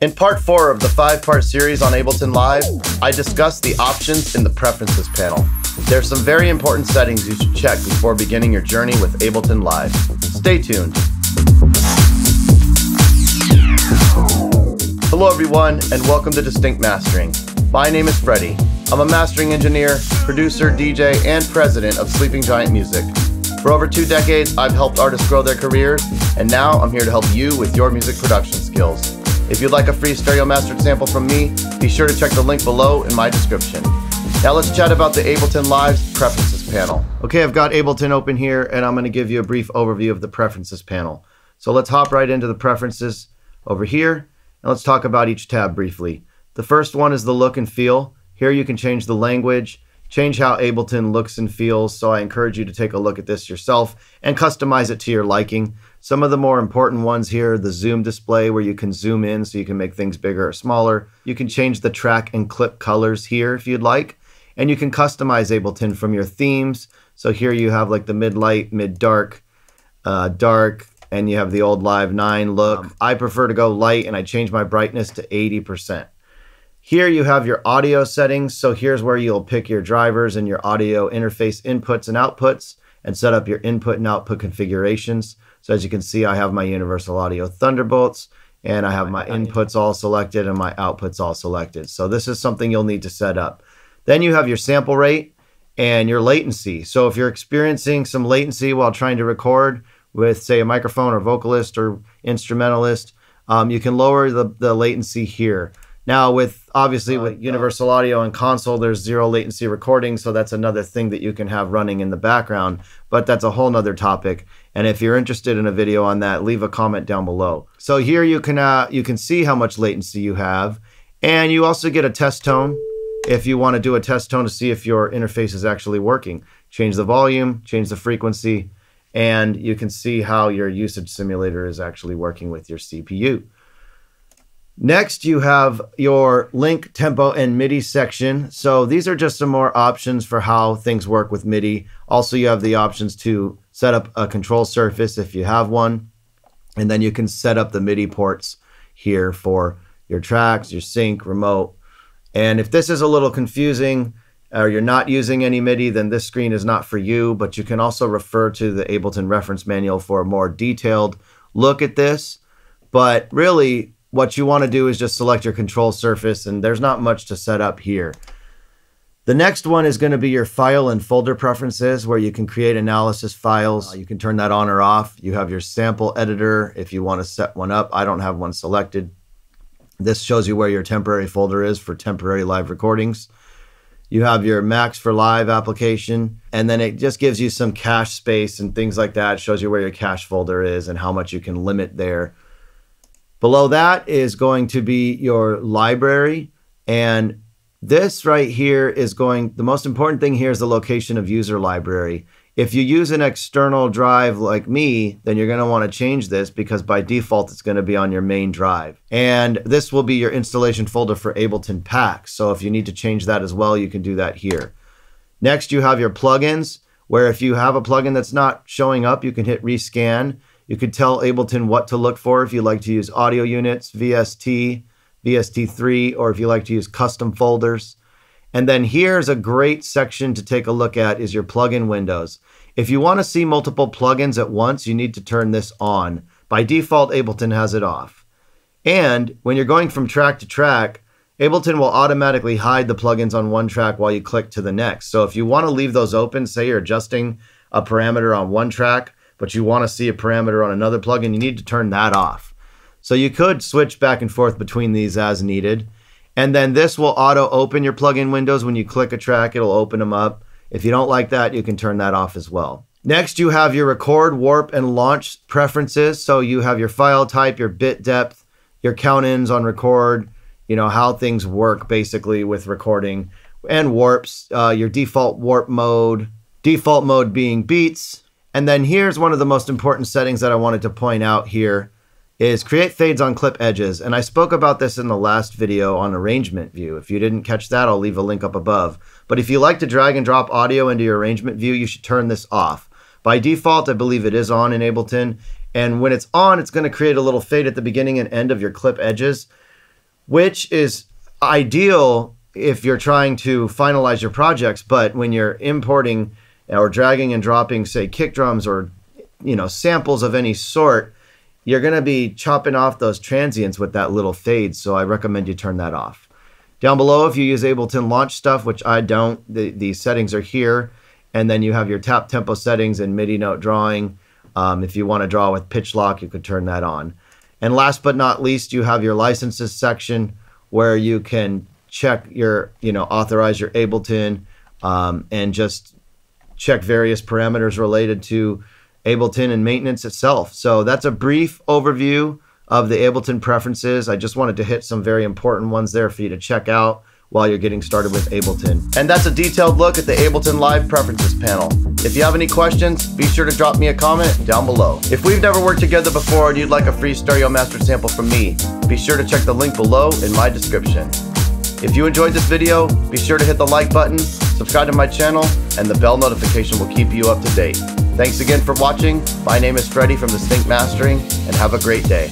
In part four of the five part series on Ableton Live, I discuss the options in the preferences panel. There are some very important settings you should check before beginning your journey with Ableton Live. Stay tuned. Hello, everyone, and welcome to Distinct Mastering. My name is Freddie. I'm a mastering engineer, producer, DJ, and president of Sleeping Giant Music. For over two decades, I've helped artists grow their careers, and now I'm here to help you with your music production skills. If you'd like a free stereo mastered sample from me, be sure to check the link below in my description. Now let's chat about the Ableton Live's Preferences panel. Okay, I've got Ableton open here, and I'm going to give you a brief overview of the Preferences panel. So let's hop right into the Preferences over here, and let's talk about each tab briefly. The first one is the look and feel. Here you can change the language, change how Ableton looks and feels, so I encourage you to take a look at this yourself and customize it to your liking. Some of the more important ones here, the zoom display where you can zoom in so you can make things bigger or smaller. You can change the track and clip colors here if you'd like. And you can customize Ableton from your themes. So here you have like the mid-light, mid-dark, uh, dark, and you have the old Live 9 look. Um, I prefer to go light and I change my brightness to 80%. Here you have your audio settings. So here's where you'll pick your drivers and your audio interface inputs and outputs and set up your input and output configurations. So as you can see, I have my Universal Audio Thunderbolts and I have my inputs all selected and my outputs all selected. So this is something you'll need to set up. Then you have your sample rate and your latency. So if you're experiencing some latency while trying to record with say a microphone or vocalist or instrumentalist, um, you can lower the, the latency here. Now, with obviously with Universal Audio and console, there's zero latency recording, so that's another thing that you can have running in the background. But that's a whole nother topic. And if you're interested in a video on that, leave a comment down below. So here you can uh, you can see how much latency you have, and you also get a test tone if you want to do a test tone to see if your interface is actually working. Change the volume, change the frequency, and you can see how your usage simulator is actually working with your CPU. Next, you have your link, tempo, and MIDI section. So these are just some more options for how things work with MIDI. Also, you have the options to set up a control surface if you have one. And then you can set up the MIDI ports here for your tracks, your sync, remote. And if this is a little confusing or you're not using any MIDI, then this screen is not for you. But you can also refer to the Ableton reference manual for a more detailed look at this. But really, what you want to do is just select your control surface and there's not much to set up here. The next one is going to be your file and folder preferences where you can create analysis files. You can turn that on or off. You have your sample editor if you want to set one up. I don't have one selected. This shows you where your temporary folder is for temporary live recordings. You have your Max for Live application, and then it just gives you some cache space and things like that. It shows you where your cache folder is and how much you can limit there. Below that is going to be your library. And this right here is going, the most important thing here is the location of user library. If you use an external drive like me, then you're going to want to change this because by default, it's going to be on your main drive. And this will be your installation folder for Ableton Packs. So if you need to change that as well, you can do that here. Next, you have your plugins, where if you have a plugin that's not showing up, you can hit rescan you could tell Ableton what to look for if you like to use audio units, VST, VST3, or if you like to use custom folders. And then here's a great section to take a look at is your plugin windows. If you want to see multiple plugins at once, you need to turn this on. By default, Ableton has it off. And when you're going from track to track, Ableton will automatically hide the plugins on one track while you click to the next. So if you want to leave those open, say you're adjusting a parameter on one track, but you want to see a parameter on another plugin, you need to turn that off. So you could switch back and forth between these as needed. And then this will auto open your plugin windows. When you click a track, it'll open them up. If you don't like that, you can turn that off as well. Next, you have your record, warp, and launch preferences. So you have your file type, your bit depth, your count ins on record, you know, how things work basically with recording, and warps, uh, your default warp mode, default mode being beats, and then here's one of the most important settings that I wanted to point out here is create fades on clip edges. And I spoke about this in the last video on arrangement view. If you didn't catch that, I'll leave a link up above. But if you like to drag and drop audio into your arrangement view, you should turn this off. By default, I believe it is on in Ableton. And when it's on, it's going to create a little fade at the beginning and end of your clip edges. which is ideal if you're trying to finalize your projects. But when you're importing or dragging and dropping, say, kick drums or you know samples of any sort, you're going to be chopping off those transients with that little fade. So I recommend you turn that off. Down below, if you use Ableton Launch stuff, which I don't, the, the settings are here. And then you have your tap tempo settings and MIDI note drawing. Um, if you want to draw with pitch lock, you could turn that on. And last but not least, you have your licenses section where you can check your, you know, authorize your Ableton um, and just check various parameters related to Ableton and maintenance itself. So that's a brief overview of the Ableton preferences. I just wanted to hit some very important ones there for you to check out while you're getting started with Ableton. And that's a detailed look at the Ableton Live Preferences panel. If you have any questions, be sure to drop me a comment down below. If we've never worked together before and you'd like a free stereo master sample from me, be sure to check the link below in my description. If you enjoyed this video, be sure to hit the like button, subscribe to my channel, and the bell notification will keep you up to date. Thanks again for watching. My name is Freddie from Distinct Mastering, and have a great day.